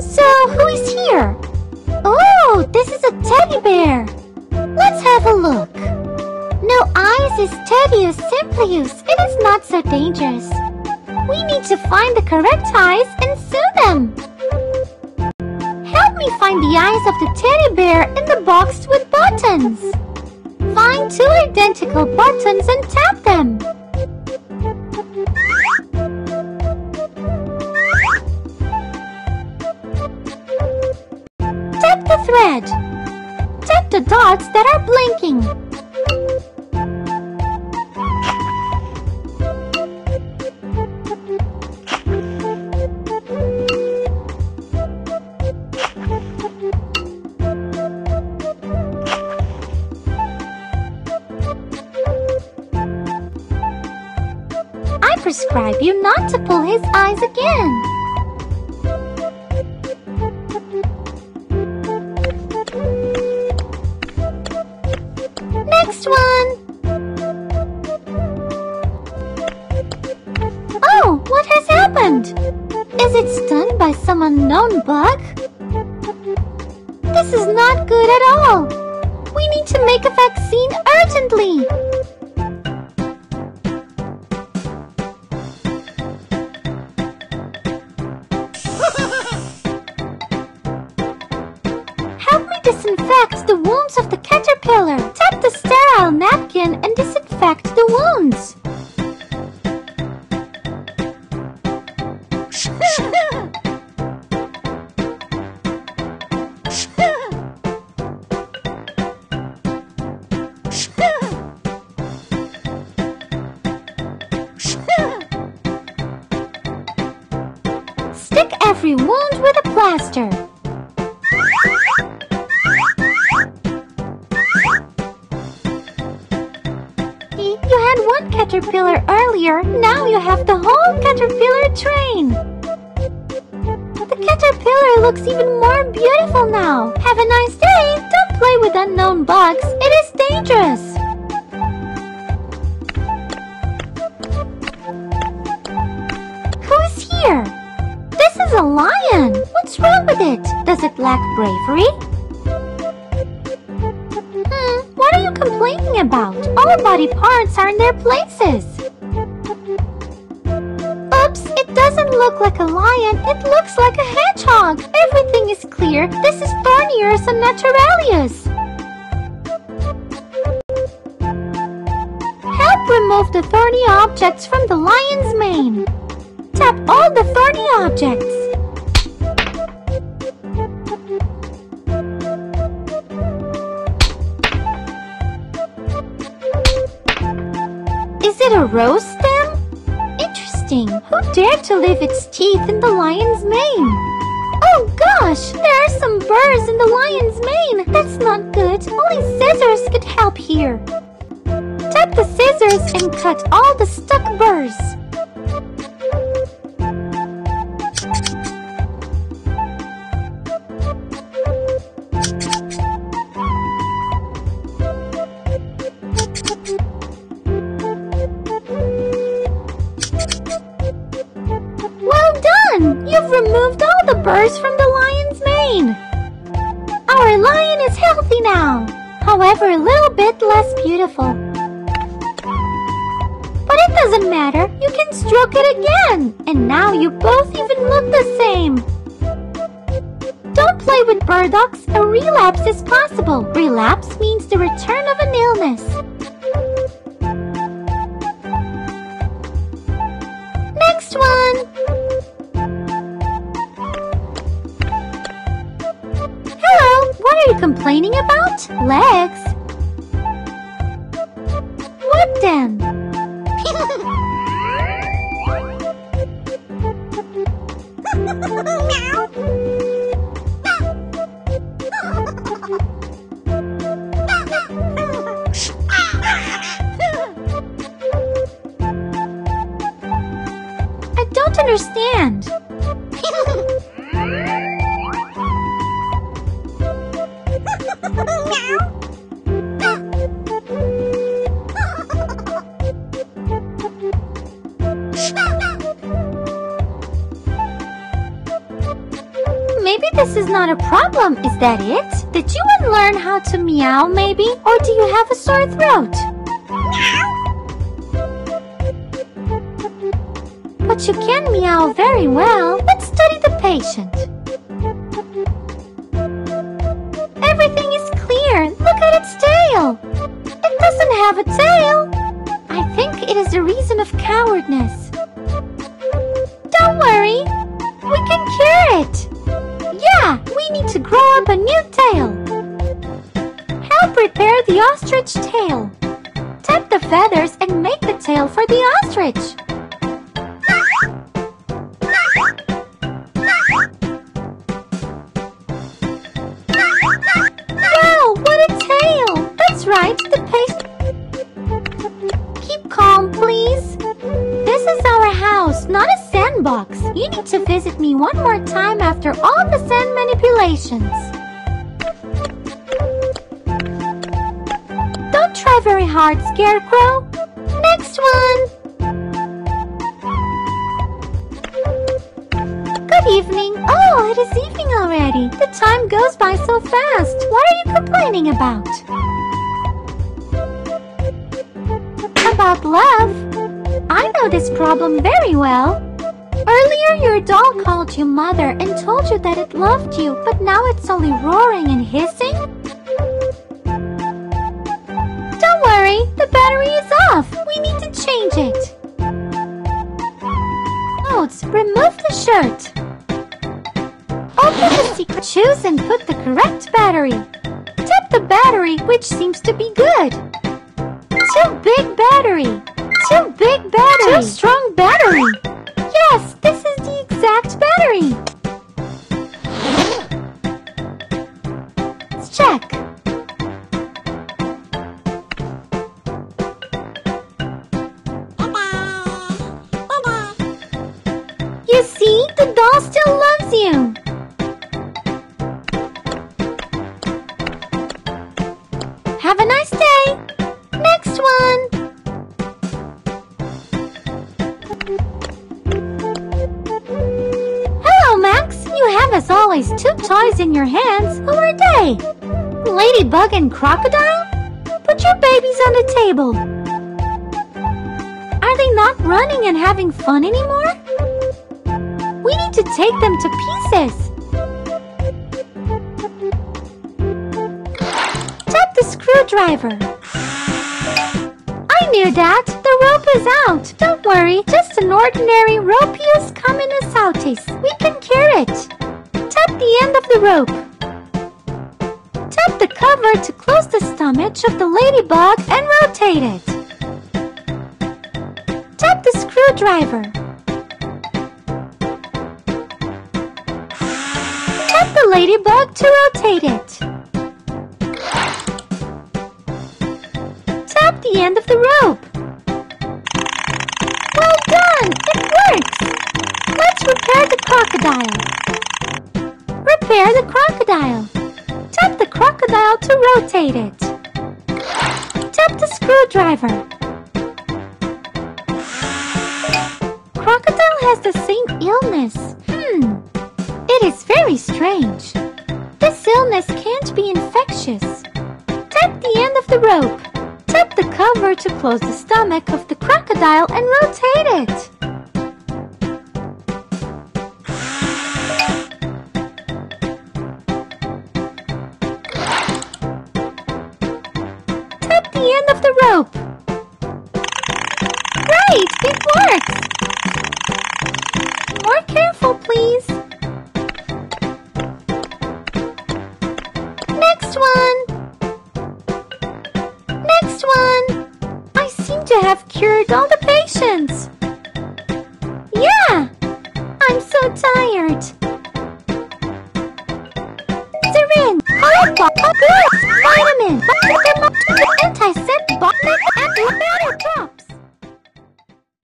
So, who is here? Oh, this is a teddy bear. Let's have a look. No eyes is teddy Tedious Simplius. It is not so dangerous. We need to find the correct eyes and sew them. Help me find the eyes of the teddy bear in the box with buttons. Find two identical buttons and tap them. The thread. Tap the dots that are blinking. I prescribe you not to pull his eyes again. Is it stung by some unknown bug? This is not good at all. We need to make a vaccine urgently. Help me disinfect the wounds of the caterpillar. Tap the sterile napkin and disinfect the wounds. Every wound with a plaster. You had one caterpillar earlier, now you have the whole caterpillar train. The caterpillar looks even more beautiful now. Have a nice day. Don't play with unknown bugs. It is dangerous. What's wrong with it? Does it lack bravery? Hmm, what are you complaining about? All body parts are in their places. Oops, it doesn't look like a lion. It looks like a hedgehog. Everything is clear. This is Thornius and Naturalis. Help remove the thorny objects from the lion's mane. Tap all the thorny objects. Rose stem? Interesting. Who dared to leave its teeth in the lion's mane? Oh gosh, there are some burrs in the lion's mane. That's not good. Only scissors could help here. Tap the scissors and cut all the stuck burrs. The burrs from the lion's mane. Our lion is healthy now, however a little bit less beautiful. But it doesn't matter, you can stroke it again, and now you both even look the same. Don't play with burdocks, a relapse is possible. Relapse means the return of an illness. Next one! Complaining about? Legs? What then? This is not a problem. Is that it? Did you unlearn how to meow maybe? Or do you have a sore throat? But you can meow very well. Let's study the patient. Everything is clear. Look at its tail. It doesn't have a tail. I think it is a reason of cowardness. Ostrich tail. Tap the feathers and make the tail for the ostrich. Wow, what a tail! That's right, the paste... Keep calm, please. This is our house, not a sandbox. You need to visit me one more time after all the sand manipulations. Hard, Scarecrow. Next one. Good evening. Oh, it is evening already. The time goes by so fast. What are you complaining about? About love? I know this problem very well. Earlier, your doll called you mother and told you that it loved you, but now it's only roaring and hissing? Battery is off. We need to change it. Oh, Notes, remove the shirt. Open the secret choose and put the correct battery. Tap the battery, which seems to be good. Too big battery. Too big battery. Too strong battery. Your hands. Who are they? Ladybug and Crocodile? Put your babies on the table. Are they not running and having fun anymore? We need to take them to pieces. Tap the screwdriver. I knew that. The rope is out. Don't worry. Just an ordinary ropius communis autis. We can cure it. Tap the end of the rope. Tap the cover to close the stomach of the ladybug and rotate it. Tap the screwdriver. Tap the ladybug to rotate it. Tap the end of the rope. Well done! It works! Let's repair the crocodile. Repair the crocodile. Tap the crocodile to rotate it. Tap the screwdriver. Crocodile has the same illness. Hmm. It is very strange. This illness can't be infectious. Tap the end of the rope. Tap the cover to close the stomach of the crocodile and rotate it. Of the rope. Great, it works. More careful, please. Next one. Next one. I seem to have cured all the patients. Yeah, I'm so tired. Syringe, Holocaust, good, vitamin, anti-septic, धुना